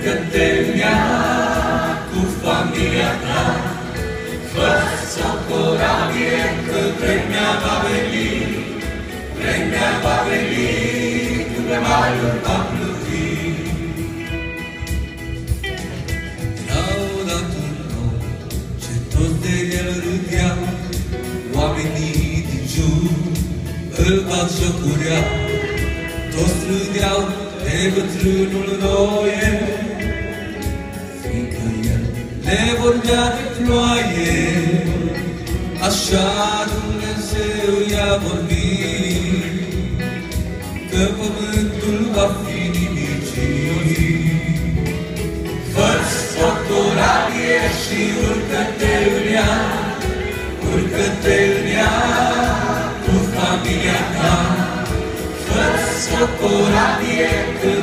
urcă-te în ea cu familia ta. Fă-ți o corabie că vremea va veni, vremea va veni, când pe malul va pluti. Lauda tu nou, ce tot de el râdea, oamenii din jur îl batjocurea. Toți râdeau de bătrânul Noe, fiindcă el le vorbea de ploaie. Așa Dumnezeu i-a vorbit, că pământul va fi nimicit. Fă-ți o corabie și urcă-te în ea, urcă-te în ea cu familia ta. Fă-ți o corabie când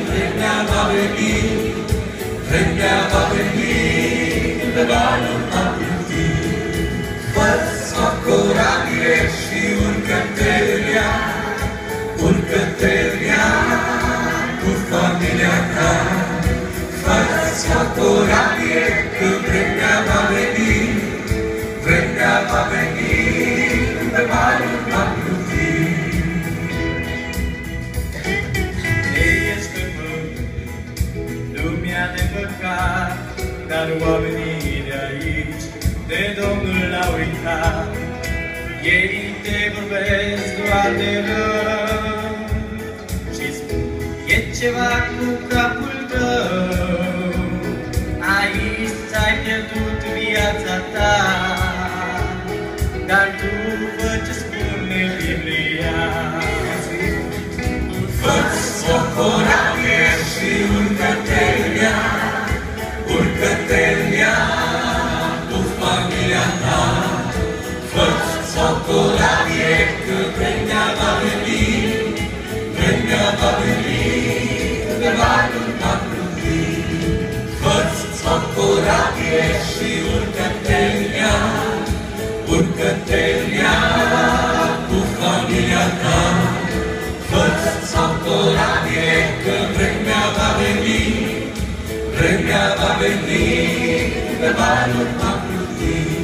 oamenii de aici de Domnul l-au uitat. Ei te vorbesc doar de rău și spun, e ceva cu capul tău. Aici ți-ai pierdut viața ta, vremea va veni, când pe malul va pluti.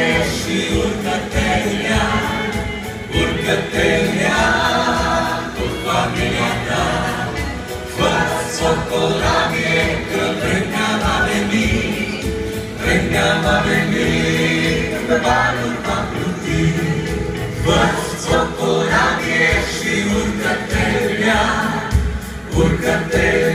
Corabie și urcă-te în ea, urcă-te în ea cu familia ta. Fă-ți o corabie că vremea va veni, vremea va veni, când pe balul va pluti. Fă-ți o corabie și urcă-te în ea, urcă-te în ea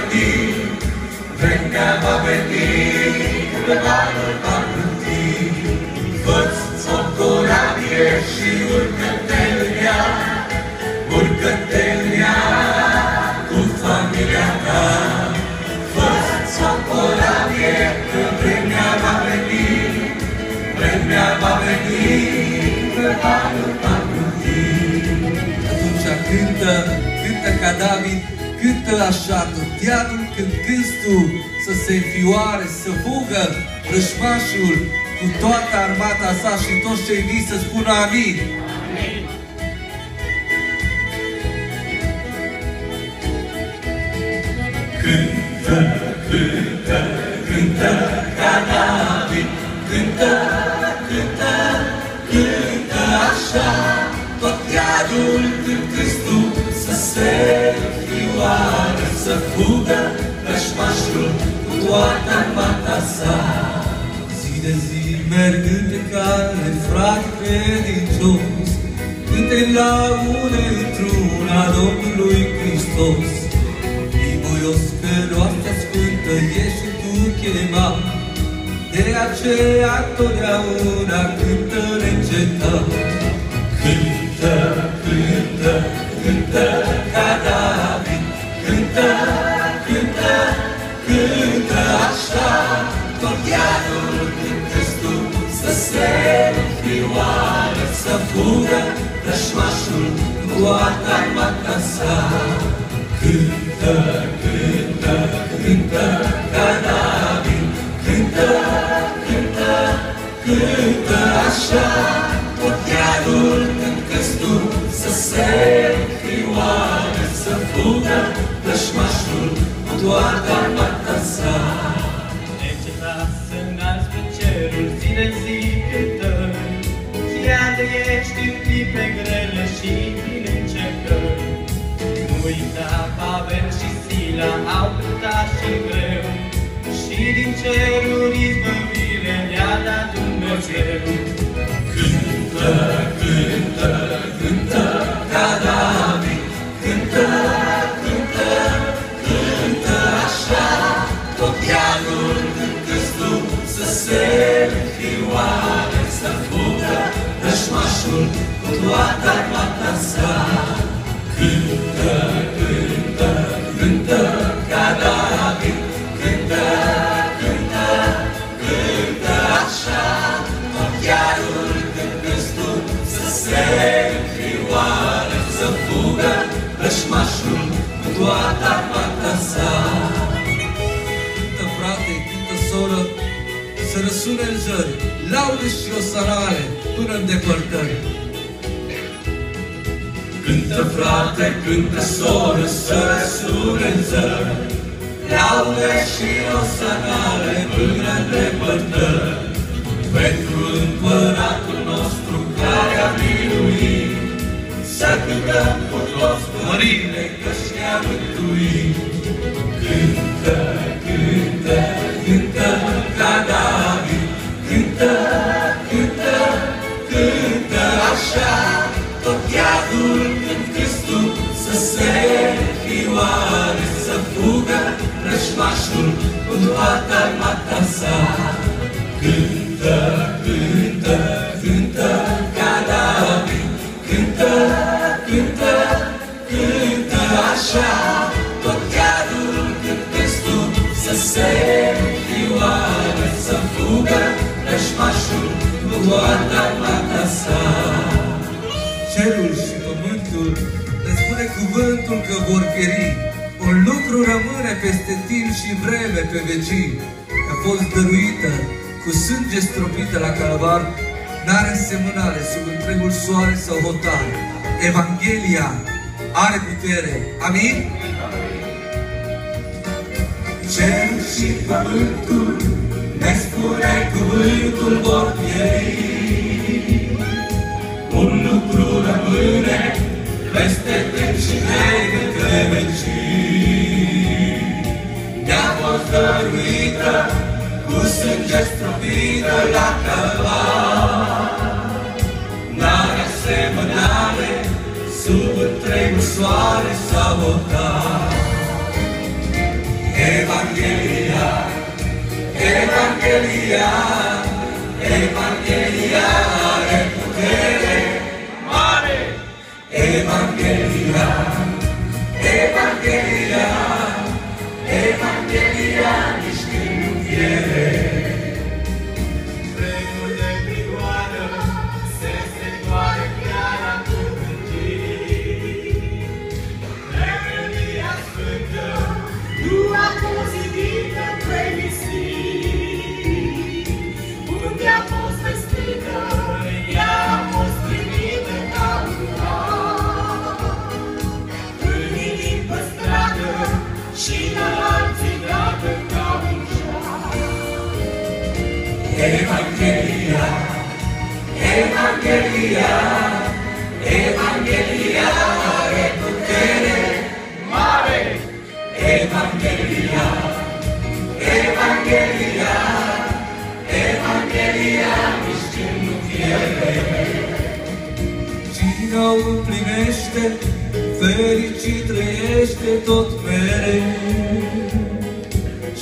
veni, vremea va veni, când pe balul va pluti. Fă-ți o corabie și urcă-te în ea, urcă-te în ea cu familia ta. Fă-ți o corabie că vremea va veni, vremea va veni, când pe balul va pluti. Atunci cântă, cântă ca David, cântă așa, tot diavolul când cânti tu, să se înfioare, să fugă rășmașul cu toată armata sa și toți cei vii să spună amin. Cântă, cântă, cântă ca David, cântă, cântă, cântă așa, tot iadul când tu să fugă rășmașul cu toată armata sa. Zi de zi mergând pe cale, frate credincios, Cânte laude într-una Domnului Hristos. Fii voios că noaptea sfântă ești și tu chemat, de aceea totdeauna cântă neîncetat. Cântă, cântă, cântă ca David, cântă, cântă, cântă așa, tot iadul când tu să se înfioară, să fugă rășmașul cu armata sa. Cântă, cântă, cântă ca David, cântă, cântă, cântă așa, tot iadul când tu să se înfioară, să fugă rășmașul cu toată armata sa. Neceta să înalți pe cerul zi de zi cântări, Chiar de ești în clipe grele și prin încercări. Nu uita Pavel și Sila au cântat și greu, Și din ceruri izbăvire le-a dat Dumnezeu. Toată armata sa. Cântă, cântă, cântă ca David, cântă, cântă, cântă așa, tot iadul când tu să se înfioare, să fugă rășmașul cu toată armata sa. Cântă frate, cântă soră, să răsune în zări, laude și osanare până în depărtări. Cântă frate, cântă soră, să răsune în zări, laude și osanare până în depărtări. Pentru împăratul nostru care a miluit, să cântăm cu toți mărire că și-a mântuit. Cântă, cântă, cu toată armata sa. Cântă, cântă, cântă ca David, cântă, cântă, cântă așa, tot iadul când Hristos să se fioare, să fugă rășmașul cu toată armata sa. Cerul și pământul ne spune cuvântul că vor pieri. Un lucru rămâne peste timp și vreme pe vecii. A fost dăruită cu sânge stropită la calvar, n-are semănare sub întregul soare sau hotar. Evanghelia are putere. Amin? Cer și pământul ne spune cuvântul vor pieri. Sânge stropită la calvar. N-are asemănare sub întregul soare sau otar. Evanghelia, Evanghelia, Evanghelia are putere mare. Evanghelia, Evanghelia, Evanghelia nici când nu pierde. Cine o împlinește, fericit trăiește tot mereu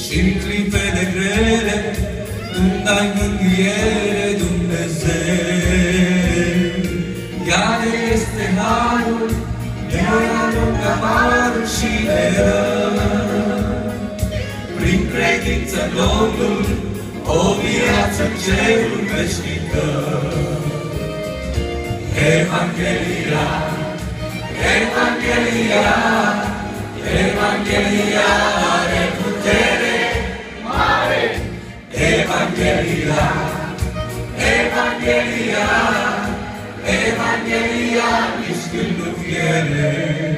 și în clipele grele când ai mângâiere alungă harul și de rău. Prin credință Domnul, o viață în cerul veșnică. Evanghelia, Evanghelia, Evanghelia are putere mare. Evanghelia, Evanghelia, Evanghelia nici când nu pierde.